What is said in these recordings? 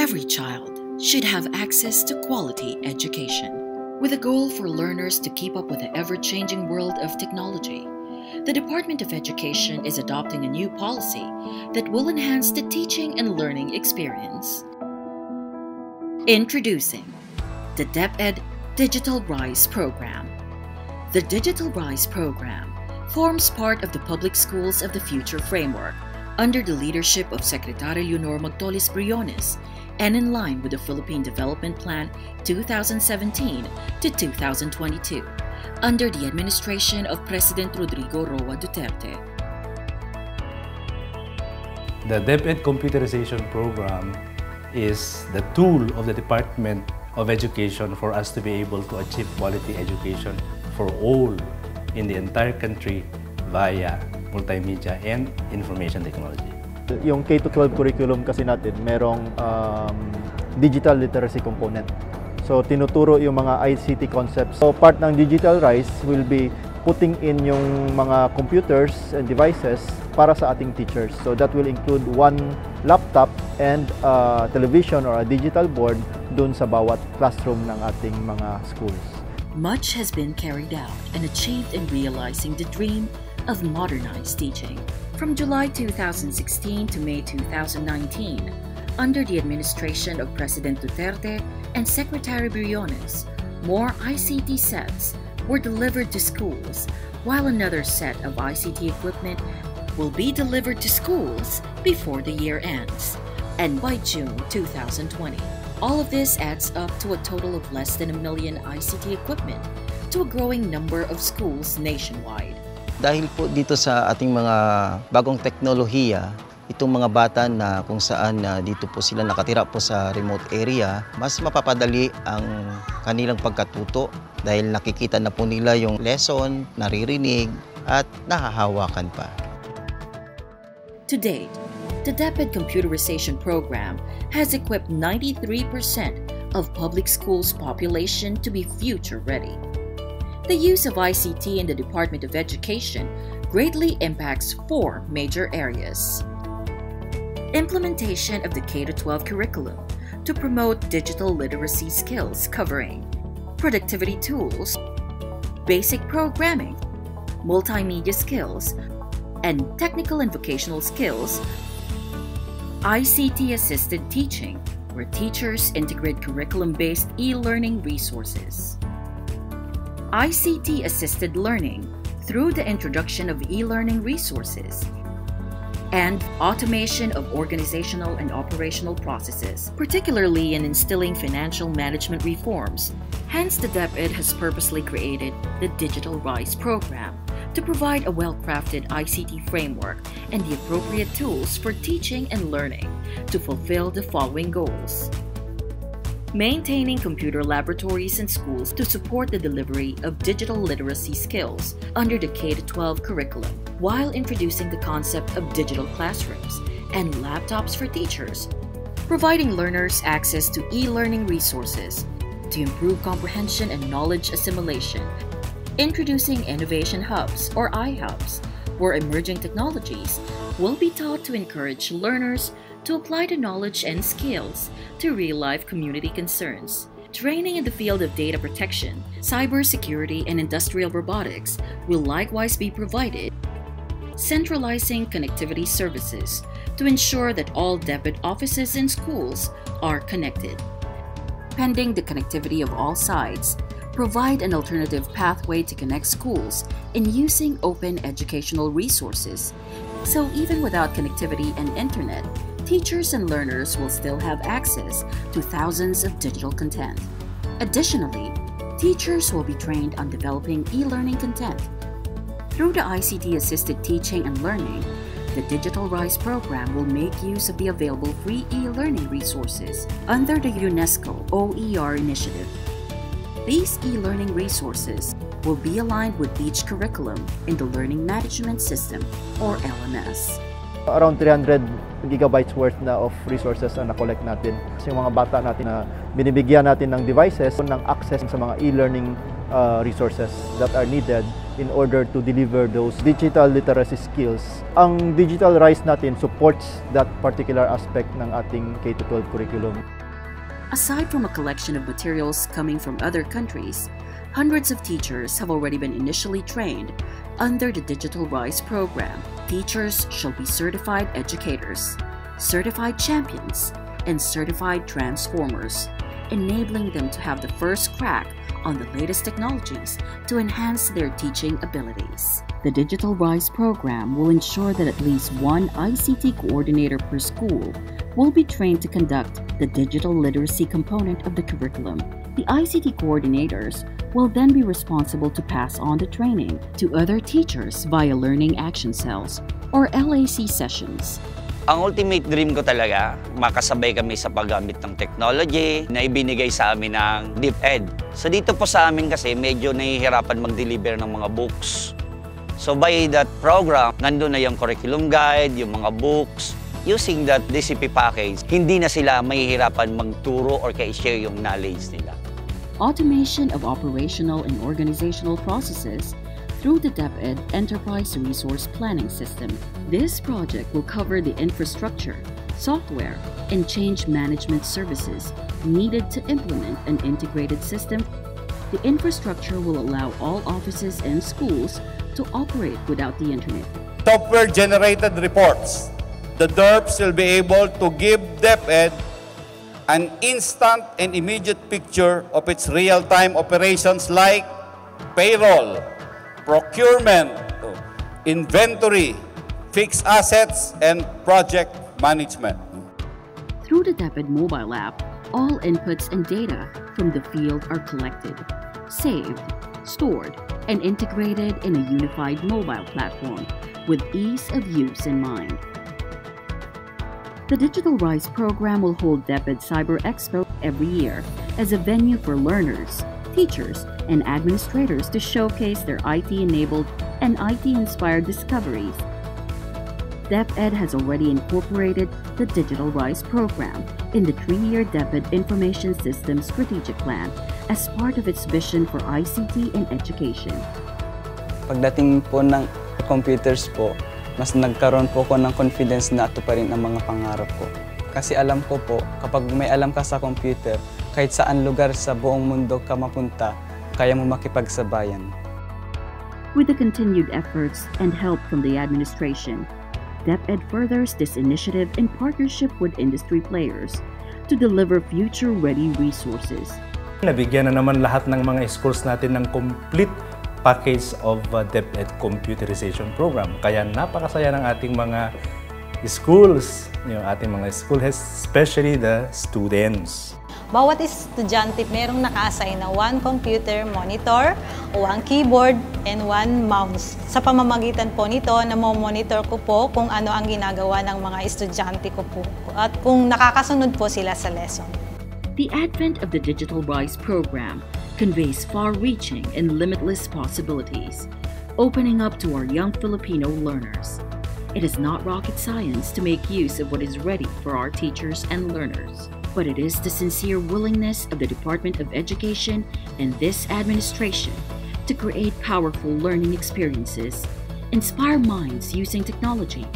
Every child should have access to quality education. With a goal for learners to keep up with the ever changing world of technology, the Department of Education is adopting a new policy that will enhance the teaching and learning experience. Introducing the DepEd Digital Rise Program. The Digital Rise Program forms part of the Public Schools of the Future framework under the leadership of Secretary Leonor Magtolis Briones and in line with the Philippine Development Plan 2017 to 2022 under the administration of President Rodrigo Roa Duterte. The DepEd Computerization Program is the tool of the Department of Education for us to be able to achieve quality education for all in the entire country via multimedia and information technology. Yung K-12 curriculum kasi natin, merong um, digital literacy component. So, tinuturo yung mga ICT concepts. So, part ng Digital Rise will be putting in yung mga computers and devices para sa ating teachers. So, that will include one laptop and a television or a digital board dun sa bawat classroom ng ating mga schools. Much has been carried out and achieved in realizing the dream of modernized teaching. From July 2016 to May 2019, under the administration of President Duterte and Secretary Briones, more ICT sets were delivered to schools, while another set of ICT equipment will be delivered to schools before the year ends, and by June 2020. All of this adds up to a total of less than a million ICT equipment to a growing number of schools nationwide. Dahil po dito sa ating mga bagong teknolohiya, itong mga bata na kung saan na dito po sila nakatira po sa remote area, mas mapapadali ang kanilang pagkatuto dahil nakikita na po nila yung lesson, naririnig at nahahawakan pa. To date, the DepEd computerization program has equipped 93% of public schools' population to be future ready. The use of ICT in the Department of Education greatly impacts four major areas. Implementation of the K-12 curriculum to promote digital literacy skills covering productivity tools, basic programming, multimedia skills, and technical and vocational skills, ICT-assisted teaching, where teachers integrate curriculum-based e-learning resources. ICT assisted learning through the introduction of e learning resources and automation of organizational and operational processes, particularly in instilling financial management reforms. Hence, the DepEd has purposely created the Digital Rise program to provide a well crafted ICT framework and the appropriate tools for teaching and learning to fulfill the following goals maintaining computer laboratories in schools to support the delivery of digital literacy skills under the K-12 curriculum, while introducing the concept of digital classrooms and laptops for teachers, providing learners access to e-learning resources to improve comprehension and knowledge assimilation, introducing innovation hubs or iHubs, where emerging technologies will be taught to encourage learners to apply the knowledge and skills to real-life community concerns. Training in the field of data protection, cybersecurity, and industrial robotics will likewise be provided, centralizing connectivity services to ensure that all DepEd offices and schools are connected. Pending the connectivity of all sides, provide an alternative pathway to connect schools in using open educational resources. So even without connectivity and internet, teachers and learners will still have access to thousands of digital content. Additionally, teachers will be trained on developing e-learning content. Through the ICT-assisted teaching and learning, the Digital Rise program will make use of the available free e-learning resources under the UNESCO OER initiative. These e-learning resources will be aligned with each curriculum in the Learning Management System, or LMS. Around 300 gigabytes worth na of resources ang na-collect natin. Yung mga bata natin na binibigyan natin ng devices, ng access sa mga e-learning uh, resources that are needed in order to deliver those digital literacy skills. Ang digital rise natin supports that particular aspect ng ating K-12 curriculum. Aside from a collection of materials coming from other countries, hundreds of teachers have already been initially trained under the Digital Rise program. Teachers shall be certified educators, certified champions, and certified transformers, enabling them to have the first crack on the latest technologies to enhance their teaching abilities. The Digital Rise program will ensure that at least one ICT coordinator per school will be trained to conduct the digital literacy component of the curriculum. The ICT coordinators will then be responsible to pass on the training to other teachers via Learning Action Cells or LAC sessions Ang ultimate dream ko talaga, makasabay kami sa paggamit ng technology na ibinigay sa amin ng DepEd. So dito po sa amin kasi medyo nahihirapan mag-deliver ng mga books. So by that program, nandun na yung curriculum guide, yung mga books. Using that DCP package, hindi na sila mahihirapan magturo or kay-share yung knowledge nila. Automation of operational and organizational processes through the DepEd Enterprise Resource Planning System. This project will cover the infrastructure, software, and change management services needed to implement an integrated system. The infrastructure will allow all offices and schools to operate without the internet. Software generated reports. The DERPs will be able to give DepEd an instant and immediate picture of its real-time operations like payroll, procurement, inventory, fixed assets, and project management. Through the DepEd mobile app, all inputs and data from the field are collected, saved, stored, and integrated in a unified mobile platform with ease of use in mind. The Digital Rise program will hold DepEd Cyber Expo every year as a venue for learners, teachers, and administrators to showcase their IT-enabled and IT-inspired discoveries. DepEd has already incorporated the Digital Rise program in the three-year DepEd Information Systems Strategic Plan as part of its vision for ICT in education. Pagdating po ng computers po, mas nagkaroon po ko ng confidence na ito pa rin ang mga pangarap ko. Kasi alam ko po, kapag may alam ka sa computer, kahit saan lugar sa buong mundo ka mapunta, kaya mo makipagsabayan. With the continued efforts and help from the administration, DepEd furthers this initiative in partnership with industry players to deliver future-ready resources. Nabigyan na naman lahat ng mga schools natin ng complete package of uh, DepEd computerization program. Kaya napakasaya ng ating mga schools, yung ating mga school heads, especially the students. Bawat estudyante merong naka-assign na one computer monitor, one keyboard, and one mouse. Sa pamamagitan po nito, na-monitor ko po kung ano ang ginagawa ng mga estudyante ko po at kung nakakasunod po sila sa lesson. The advent of the Digital Rise program conveys far-reaching and limitless possibilities, opening up to our young Filipino learners. It is not rocket science to make use of what is ready for our teachers and learners, but it is the sincere willingness of the Department of Education and this administration to create powerful learning experiences, inspire minds using technology,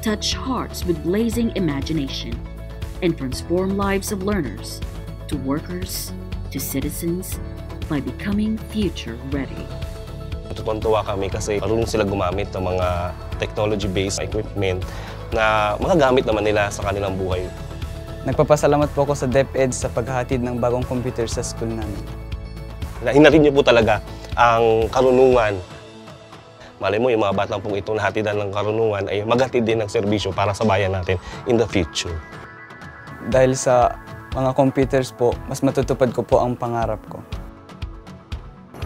touch hearts with blazing imagination, and transform lives of learners to workers to citizens by becoming future ready. Natutuwa kami kasi marunong sila gumamit ng mga technology-based equipment na magagamit naman nila sa kanilang buhay. Nagpapasalamat po ako sa DepEd sa paghahatid ng bagong computer sa school namin. Na inarin niyo po talaga ang karunungan. Malay mo, yung mga batang pong ito nahatidan ng karunungan ay maghatid din ng serbisyo para sa bayan natin in the future. Dahil sa mga computers po, mas matutupad ko po ang pangarap ko.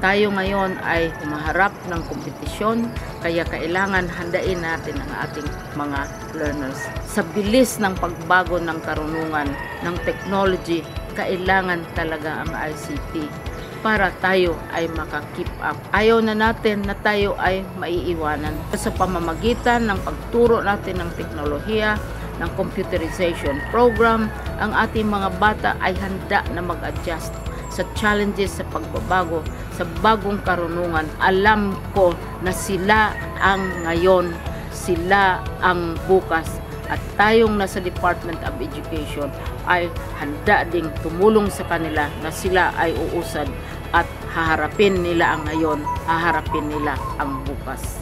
Tayo ngayon ay humaharap ng kompetisyon, kaya kailangan handain natin ang ating mga learners. Sa bilis ng pagbago ng karunungan ng technology, kailangan talaga ang ICT para tayo ay maka-keep up. Ayaw na natin na tayo ay maiiwanan. Sa pamamagitan ng pagturo natin ng teknolohiya, ng computerization program, ang ating mga bata ay handa na mag-adjust sa challenges sa pagbabago, sa bagong karunungan. Alam ko na sila ang ngayon, sila ang bukas at tayong nasa Department of Education ay handa ding tumulong sa kanila na sila ay uusad at haharapin nila ang ngayon, haharapin nila ang bukas.